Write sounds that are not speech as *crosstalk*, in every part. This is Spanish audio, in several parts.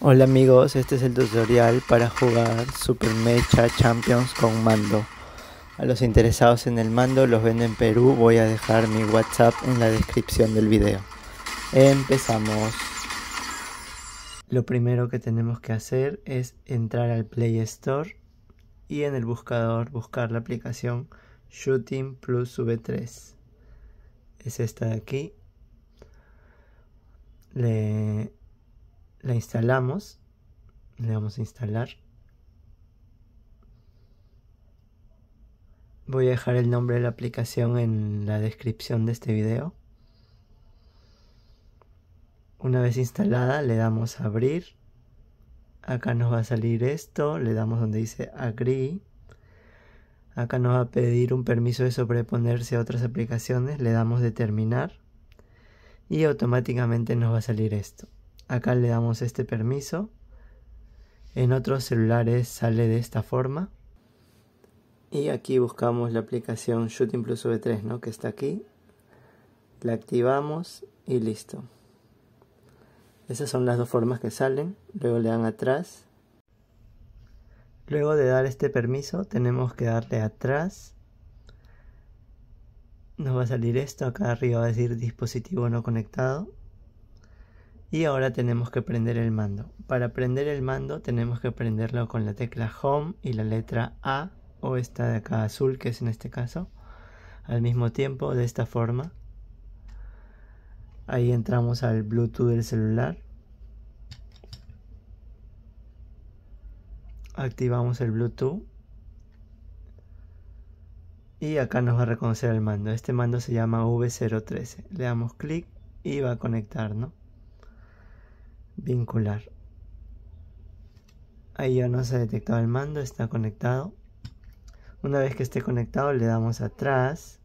Hola amigos, este es el tutorial para jugar Super Mecha Champions con mando. A los interesados en el mando, los vendo en Perú, voy a dejar mi WhatsApp en la descripción del video. Empezamos. Lo primero que tenemos que hacer es entrar al Play Store y en el buscador buscar la aplicación Shooting Plus V3. Es esta de aquí. Le la instalamos, le vamos a instalar. Voy a dejar el nombre de la aplicación en la descripción de este video. Una vez instalada le damos a abrir. Acá nos va a salir esto, le damos donde dice agree. Acá nos va a pedir un permiso de sobreponerse a otras aplicaciones, le damos determinar y automáticamente nos va a salir esto acá le damos este permiso. En otros celulares sale de esta forma. Y aquí buscamos la aplicación Shooting Plus V3 ¿no? que está aquí. La activamos y listo. Esas son las dos formas que salen. Luego le dan atrás. Luego de dar este permiso tenemos que darle atrás. Nos va a salir esto. Acá arriba va a decir dispositivo no conectado y ahora tenemos que prender el mando. Para prender el mando tenemos que prenderlo con la tecla Home y la letra A o esta de acá azul que es en este caso. Al mismo tiempo de esta forma. Ahí entramos al Bluetooth del celular. Activamos el Bluetooth. Y acá nos va a reconocer el mando. Este mando se llama V013. Le damos clic y va a conectar, ¿no? Vincular. Ahí ya no se ha detectado el mando, está conectado. Una vez que esté conectado le damos atrás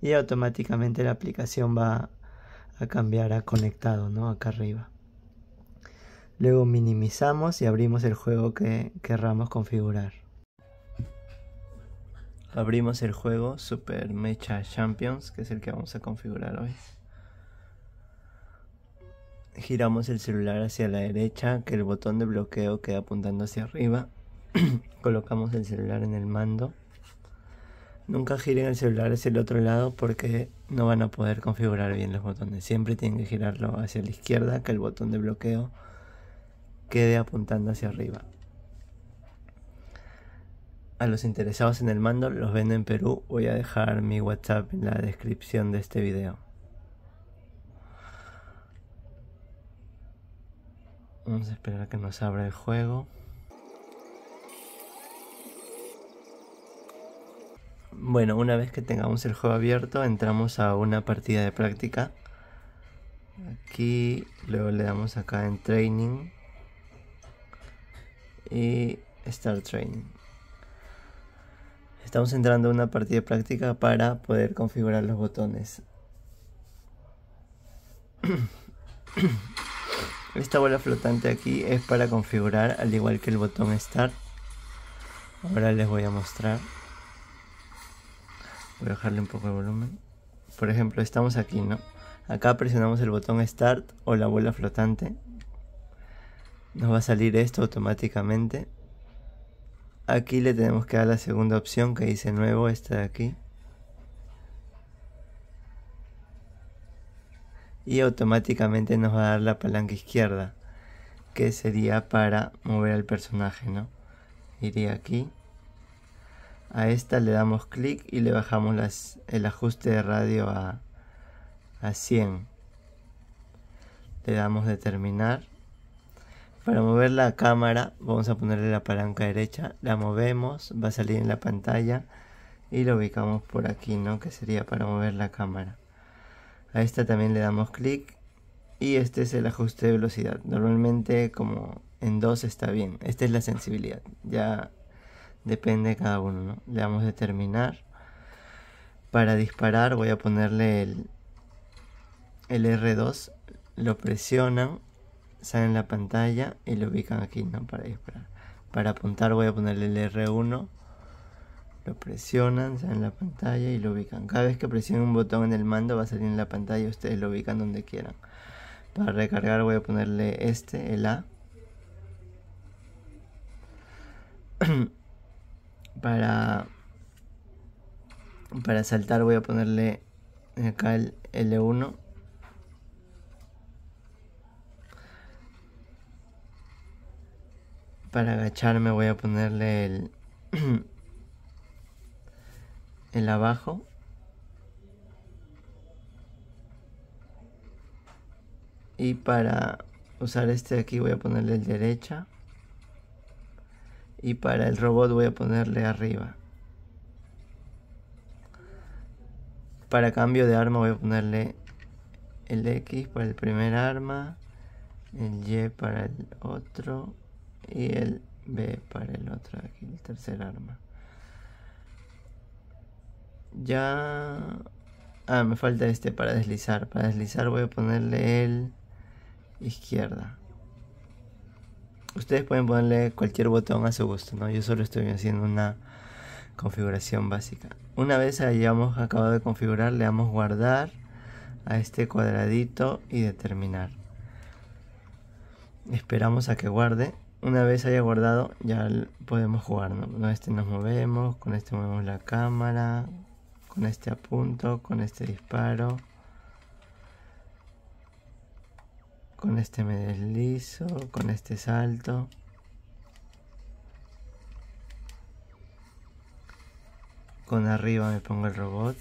y automáticamente la aplicación va a cambiar a conectado, ¿no? Acá arriba. Luego minimizamos y abrimos el juego que querramos configurar. Abrimos el juego Super Mecha Champions, que es el que vamos a configurar hoy giramos el celular hacia la derecha, que el botón de bloqueo queda apuntando hacia arriba. *clears throat* Colocamos el celular en el mando. Nunca giren el celular hacia el otro lado porque no van a poder configurar bien los botones. Siempre tienen que girarlo hacia la izquierda, que el botón de bloqueo quede apuntando hacia arriba. A los interesados en el mando, los vendo en Perú. Voy a dejar mi WhatsApp en la descripción de este video. Vamos a esperar a que nos abra el juego. Bueno, una vez que tengamos el juego abierto, entramos a una partida de práctica. Aquí, luego le damos acá en Training. Y Start Training. Estamos entrando a una partida de práctica para poder configurar los botones. *clears throat* Esta bola flotante aquí es para configurar al igual que el botón Start. Ahora les voy a mostrar. Voy a bajarle un poco el volumen. Por ejemplo, estamos aquí, ¿no? Acá presionamos el botón Start o la bola flotante. Nos va a salir esto automáticamente. Aquí le tenemos que dar la segunda opción que dice nuevo, esta de aquí. Y automáticamente nos va a dar la palanca izquierda que sería para mover al personaje no iría aquí. A esta le damos clic y le bajamos el ajuste de radio a, a 100 le damos determinar para mover la cámara vamos a ponerle la palanca derecha. La movemos va a salir en la pantalla y lo ubicamos por aquí no que sería para mover la cámara a esta también le damos clic y este es el ajuste de velocidad. Normalmente como en 2 está bien. Esta es la sensibilidad. Ya depende de cada uno. Le damos determinar. Para disparar voy a ponerle el, el R2. Lo presionan. Sale en la pantalla y lo ubican aquí ¿no? para disparar. Para apuntar voy a ponerle el R1 lo presionan, en la pantalla y lo ubican. Cada vez que presionen un botón en el mando va a salir en la pantalla y ustedes lo ubican donde quieran. Para recargar voy a ponerle este, el A. *clears throat* para para saltar voy a ponerle acá el L1 para agacharme voy a ponerle el *clears throat* el abajo. Y para usar este de aquí voy a ponerle el derecha. Y para el robot voy a ponerle arriba. Para cambio de arma voy a ponerle el X para el primer arma el Y para el otro y el B para el otro aquí el tercer arma ya ah me falta este para deslizar para deslizar voy a ponerle el izquierda. Ustedes pueden ponerle cualquier botón a su gusto no yo solo estoy haciendo una configuración básica. Una vez hayamos acabado de configurar le damos guardar a este cuadradito y determinar. Esperamos a que guarde. Una vez haya guardado ya podemos jugar ¿no? este nos movemos con este movemos la cámara con este apunto con este disparo con este me deslizo con este salto. Con arriba me pongo el robot.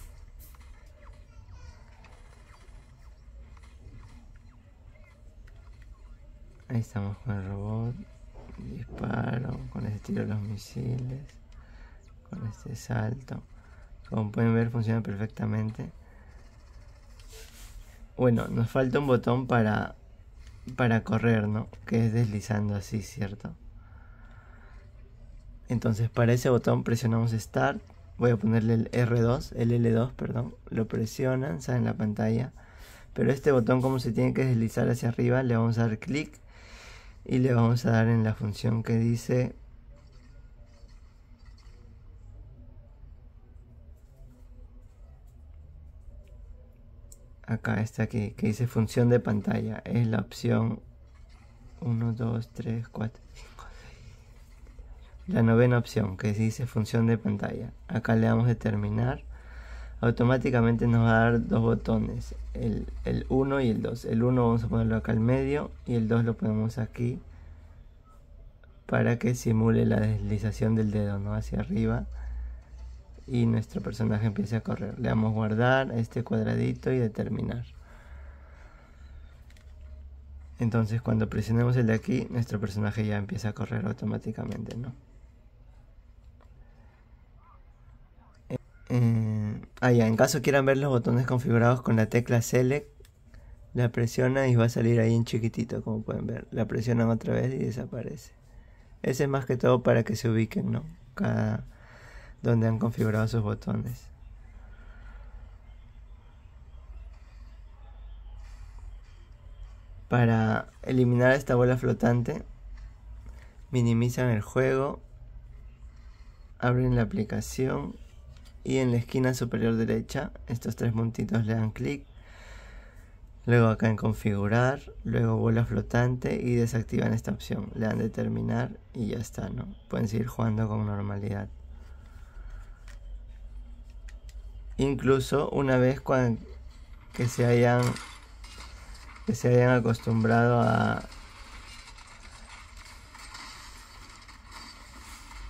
Ahí estamos con el robot. Disparo, con este tiro los misiles, con este salto. Como pueden ver funciona perfectamente. Bueno, nos falta un botón para, para correr, ¿no? Que es deslizando así, ¿cierto? Entonces para ese botón presionamos Start. Voy a ponerle el R2, el L2, perdón. Lo presionan, sale en la pantalla. Pero este botón como se tiene que deslizar hacia arriba, le vamos a dar clic y le vamos a dar en la función que dice acá está aquí que dice función de pantalla. Es la opción 1 2 3 4 5 6 la novena opción que dice función de pantalla. Acá le damos determinar automáticamente nos va a dar dos botones, el, 1 y el 2. El 1 vamos a ponerlo acá al medio y el 2 lo ponemos aquí para que simule la deslización del dedo ¿no? hacia arriba y nuestro personaje empiece a correr. Le damos guardar este cuadradito y determinar. Entonces cuando presionemos el de aquí, nuestro personaje ya empieza a correr automáticamente, ¿no? Eh, ah, en caso quieran ver los botones configurados con la tecla Select, la presiona y va a salir ahí en chiquitito, como pueden ver. La presionan otra vez y desaparece. Ese es más que todo para que se ubiquen, ¿no? Cada donde han configurado sus botones. Para eliminar esta bola flotante, minimizan el juego, abren la aplicación y en la esquina superior derecha estos tres puntitos le dan clic luego acá en configurar luego bola flotante y desactivan esta opción. Le dan determinar y ya está no pueden seguir jugando con normalidad incluso una vez cuando que se hayan que se hayan acostumbrado a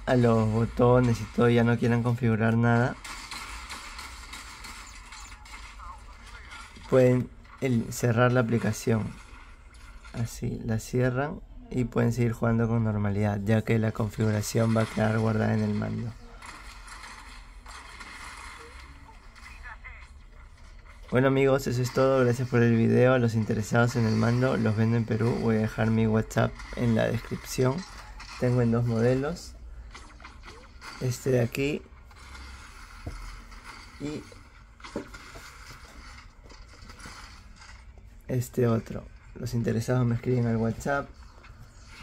a los botones y todo ya no quieran configurar nada pueden cerrar la aplicación. Así la cierran y pueden seguir jugando con normalidad ya que la configuración va a quedar guardada en el mando Bueno amigos, eso es todo, gracias por el video, a los interesados en el mando los vendo en Perú, voy a dejar mi WhatsApp en la descripción, tengo en dos modelos, este de aquí y este otro. Los interesados me escriben al WhatsApp.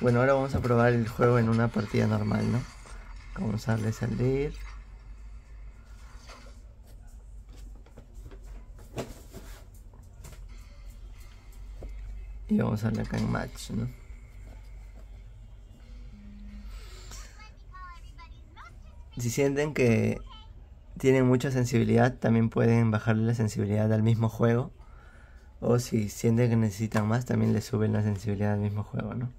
Bueno, ahora vamos a probar el juego en una partida normal, ¿no? Vamos a darle salir. Vamos a darle acá en match, ¿no? si sienten que tienen mucha sensibilidad, también pueden bajarle la sensibilidad al mismo juego. O si sienten que necesitan más, también le suben la sensibilidad al mismo juego, ¿no?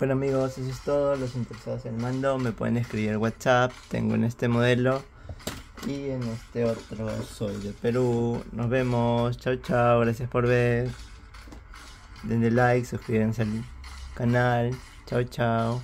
Bueno amigos, eso es todo. Los interesados en el mando me pueden escribir WhatsApp. Tengo en este modelo y en este otro. Soy de Perú. Nos vemos. Chao, chao. Gracias por ver. Denle like, suscríbanse al canal. Chao, chao.